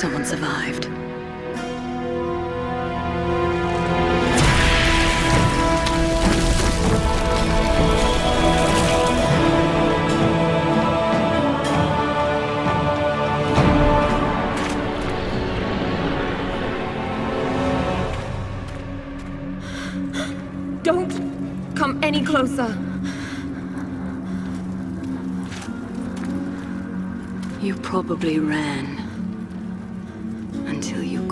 Someone survived. Don't come any closer. You probably ran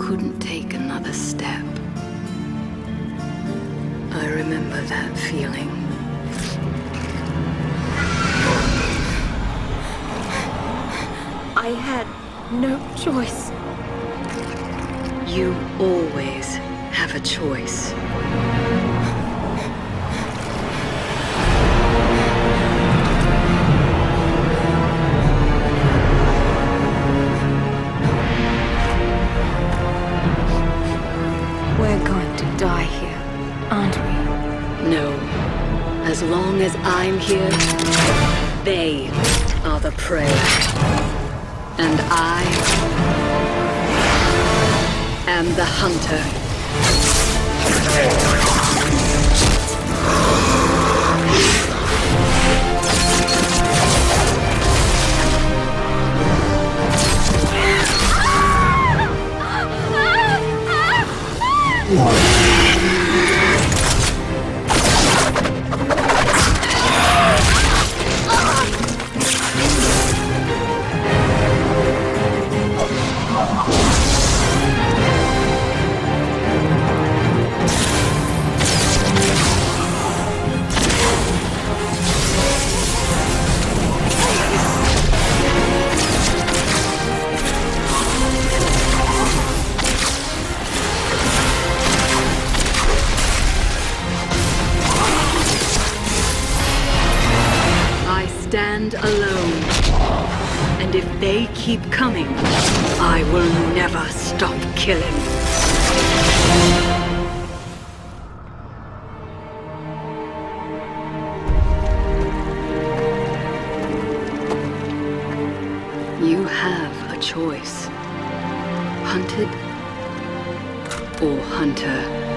couldn't take another step. I remember that feeling. I had no choice. You always have a choice. As long as I'm here, they are the prey. And I am the hunter. stand alone. And if they keep coming, I will never stop killing. You have a choice. Hunted or hunter.